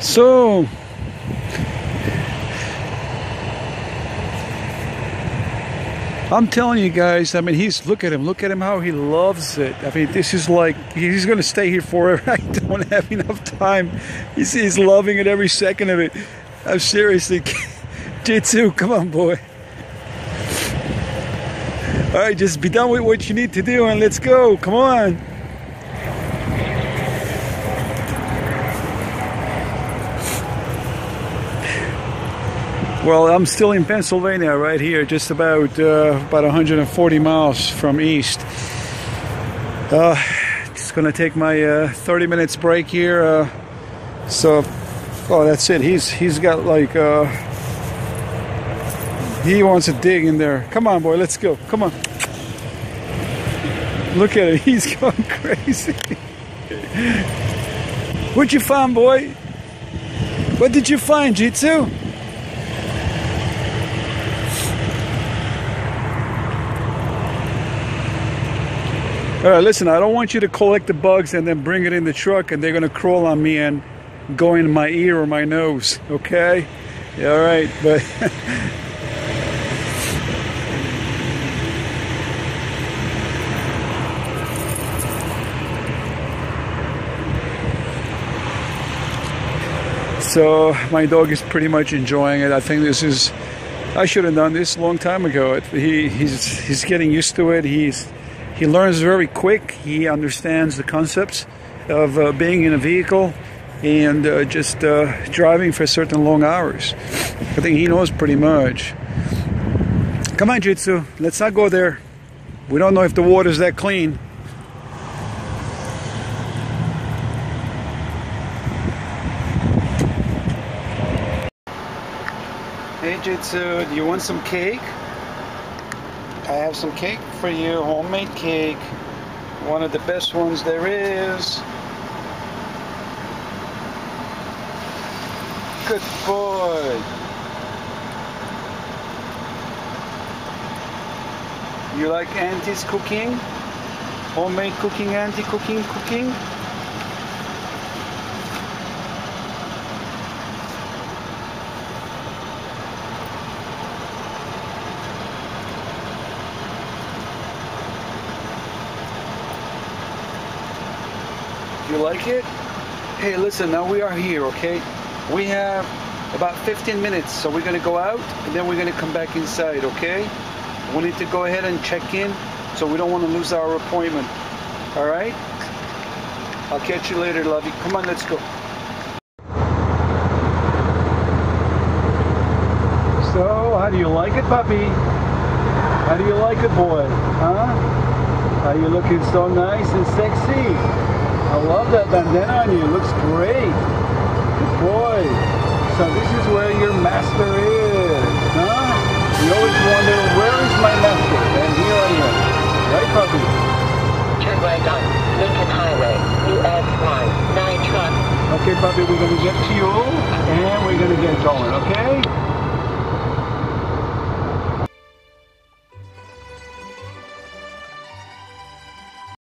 So, I'm telling you guys, I mean, he's, look at him, look at him how he loves it. I mean, this is like, he's going to stay here forever. I don't have enough time. He's, he's loving it every second of it. I'm seriously, Jitsu, come on, boy. All right, just be done with what you need to do and let's go. Come on. Well, I'm still in Pennsylvania right here, just about uh, about 140 miles from east. Uh, just gonna take my uh, 30 minutes break here. Uh, so, oh, that's it. He's he's got like uh, he wants to dig in there. Come on, boy, let's go. Come on. Look at him. He's going crazy. What'd you find, boy? What did you find, Jitsu? All right, listen, I don't want you to collect the bugs and then bring it in the truck and they're going to crawl on me and go in my ear or my nose, okay? Yeah, all right, but. so my dog is pretty much enjoying it. I think this is. I should have done this a long time ago. He, he's he's getting used to it. He's he learns very quick. He understands the concepts of uh, being in a vehicle and uh, just uh, driving for certain long hours. I think he knows pretty much. Come on, Jitsu. Let's not go there. We don't know if the water's that clean. Hey, Jitsu, do you want some cake? I have some cake for you, homemade cake. One of the best ones there is. Good boy. You like Auntie's cooking? Homemade cooking, Auntie cooking, cooking? You like it? Hey, listen, now we are here, okay? We have about 15 minutes, so we're gonna go out and then we're gonna come back inside, okay? We need to go ahead and check in, so we don't want to lose our appointment. All right? I'll catch you later, lovey. Come on, let's go. So, how do you like it, puppy? How do you like it, boy? Huh? Are you looking so nice and sexy? I love that bandana on you. It looks great. Good boy. So this is where your master is, huh? You always wonder, where is my master? And here I am. Right, puppy? Turn right on Lincoln Highway, US 1, 9 truck. Okay, puppy, we're going to get to you, and we're going to get going, okay?